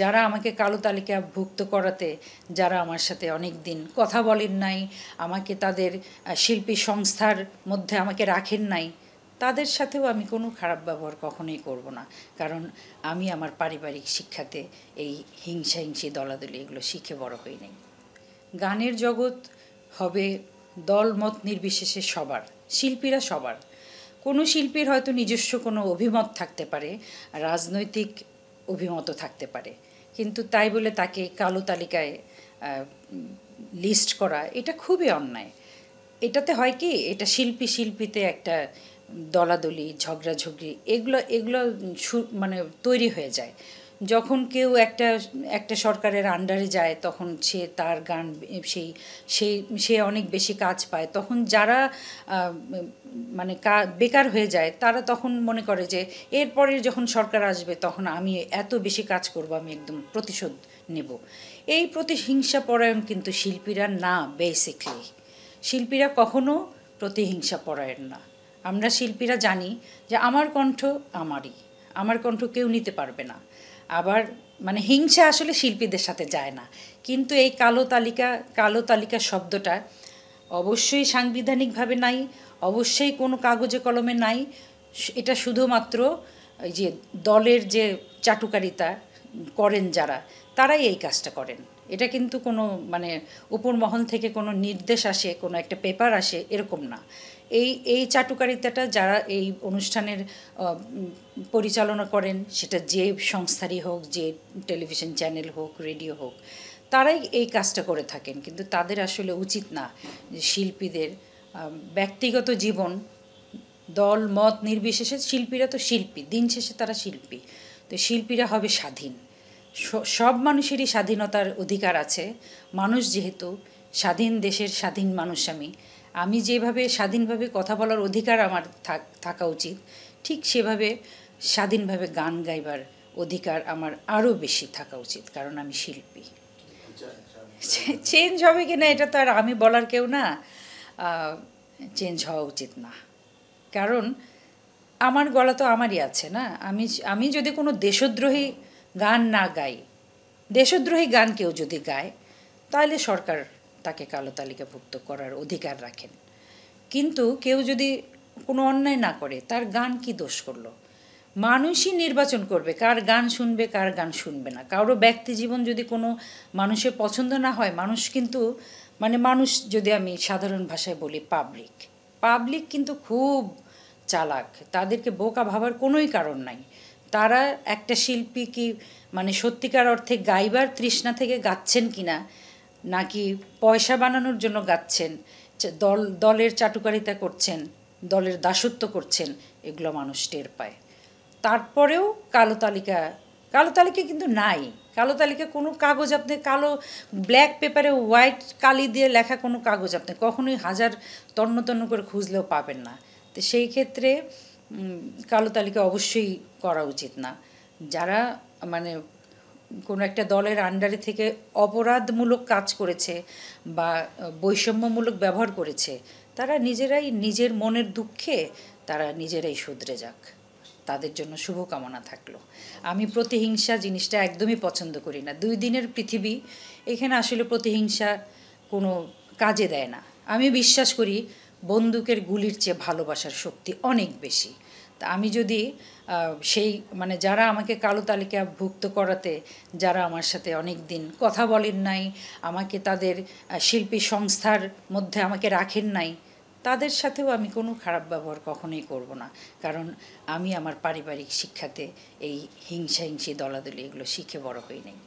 যারা আমাকে কালো তালিকাভুক্ত করাতে, যারা আমার সাথে অনেক দিন কথা বলেন নাই, আমাকে তাদের শিল্পী সংস্থার মধ্যে আমাকে রাখেন নাই, তাদের সাথেও আমি কোনো খারাপ ব্যবহার কখনোই করব না। কারণ আমি আমার পারিবারিক শিক্ষাতে এই হিংসা হিংসি দলাদলি এগুলো শিখে বড় হই নাই। গানের জগৎ হবে দল মত নির্বিশেষে সবার, শিল্পীরা সবার। কোনো শিল্পীর হয়তো নিজস্ব কোনো অভিমত থাকতে পারে, রাজনৈতিক অভিমতও থাকতে পারে। কিন্তু তাই বলে তাকে কালো তালিকায় লিস্ট করা, এটা খুবই অন্যায়। এটাতে হয় কি, এটা শিল্পী শিল্পীতে একটা দলাদলি, ঝগড়াঝগড়ি, এগুলো এগুলো মানে তৈরি হয়ে যায়। যখন কেউ একটা একটা সরকারের আন্ডারে যায়, তখন সে তার গান, সেই সেই, সে অনেক বেশি কাজ পায়। তখন যারা মানে বেকার হয়ে যায়, তারা তখন মনে করে যে, এরপরে যখন সরকার আসবে, তখন আমি এত বেশি কাজ করব, আমি একদম প্রতিশোধ নেব। এই প্রতিহিংসা পরায়ণ কিন্তু শিল্পীরা না বেসিকলি শিল্পীরা কখনো প্রতিহিংসা পরায়ণ না। আমরা শিল্পীরা জানি যে, আমার কণ্ঠ আমারই। আমার কণ্ঠ কেউ নিতে পারবে না। আবার মানে হিংসা আসলে শিল্পীদের সাথে যায় না। কিন্তু এই কালো তালিকা কালো তালিকা শব্দটা অবশ্যই সাংবিধানিকভাবে নাই, অবশ্যই কোনো কাগজে কলমে নাই। এটা শুধুমাত্র যে দলের যে চাটুকারিতা করেন যারা, তারাই এই কাজটা করেন। এটা কিন্তু কোনো মানে উপর মহল থেকে কোনো নির্দেশ আসে, কোনো একটা পেপার আসে, এরকম না। এই এই চাটুকারিতাটা যারা এই অনুষ্ঠানের পরিচালনা করেন, সেটা যে সংস্থারই হোক, যে টেলিভিশন চ্যানেল হোক রেডিও হোক, তারাই এই কাজটা করে থাকেন। কিন্তু তাদের আসলে উচিত না শিল্পীদের ব্যক্তিগত জীবন, দল, মত নির্বিশেষে শিল্পীরা তো শিল্পী, দিন শেষে তারা শিল্পী। তো শিল্পীরা হবে স্বাধীন। সব মানুষেরই স্বাধীনতার অধিকার আছে। মানুষ যেহেতু স্বাধীন দেশের স্বাধীন মানুষ আমি আমি যেভাবে স্বাধীনভাবে কথা বলার অধিকার আমার থাকা উচিত, ঠিক সেভাবে স্বাধীনভাবে গান গাইবার অধিকার আমার আরও বেশি থাকা উচিত, কারণ আমি শিল্পী। চেঞ্জ হবে কি না এটা তো আর আমি বলার কেউ না চেঞ্জ হওয়া উচিত না। কারণ আমার গলা তো আমারই আছে না? আমি আমি যদি কোনো দেশদ্রোহী গান না গাই। দেশদ্রোহী গান কেউ যদি গায় তাহলে সরকার তাকে কালো তালিকাভুক্ত করার অধিকার রাখেন। কিন্তু কেউ যদি কোনো অন্যায় না করে, তার গান কি দোষ করল? মানুষই নির্বাচন করবে, কার গান শুনবে, কার গান শুনবে না। কারও ব্যক্তি জীবন যদি কোনো মানুষের পছন্দ না হয়, মানুষ কিন্তু মানে মানুষ যদি আমি সাধারণ ভাষায় বলি পাবলিক পাবলিক কিন্তু খুব চালাক। তাদেরকে বোকা ভাবার কোনোই কারণ নাই। তারা একটা শিল্পী কি মানে সত্যিকার অর্থে গাইবার তৃষ্ণা থেকে গাচ্ছেন কিনা, নাকি পয়সা বানানোর জন্য গাচ্ছেন দল, দলের চাটুকারিতা করছেন, দলের দাসত্ব করছেন, এগুলো মানুষ টের পায়। তারপরেও কালো তালিকা কালো তালিকা কিন্তু নাই। কালো তালিকা কোনো কাগজ আপনি, কালো ব্ল্যাক পেপারে হোয়াইট কালি দিয়ে লেখা কোনো কাগজ আপনি কখনোই হাজার তন্ন তন্ন করে খুঁজলেও পাবেন না। তো সেই ক্ষেত্রে কালো তালিকা অবশ্যই করা উচিত না। যারা মানে কোনো একটা দলের আন্ডারে থেকে অপরাধমূলক কাজ করেছে বা বৈষম্যমূলক ব্যবহার করেছে, তারা নিজেরাই নিজের মনের দুঃখে তারা নিজেরাই শুধরে যাক। তাদের জন্য শুভকামনা থাকল। আমি প্রতিহিংসা জিনিসটা একদমই পছন্দ করি না। দুই দিনের পৃথিবী, এখানে আসলে প্রতিহিংসা কোনো কাজে দেয় না। আমি বিশ্বাস করি বন্দুকের গুলির চেয়ে ভালোবাসার শক্তি অনেক বেশি। তা আমি যদি সেই মানে যারা আমাকে কালো তালিকাভুক্ত করাতে, যারা আমার সাথে অনেক দিন কথা বলেন নাই, আমাকে তাদের শিল্পী সংস্থার মধ্যে আমাকে রাখেন নাই, তাদের সাথেও আমি কোনো খারাপ ব্যবহার কখনোই করব না। কারণ আমি আমার পারিবারিক শিক্ষাতে এই হিংসা হিংসি দলাদলি এগুলো শিখে বড় হই নাই।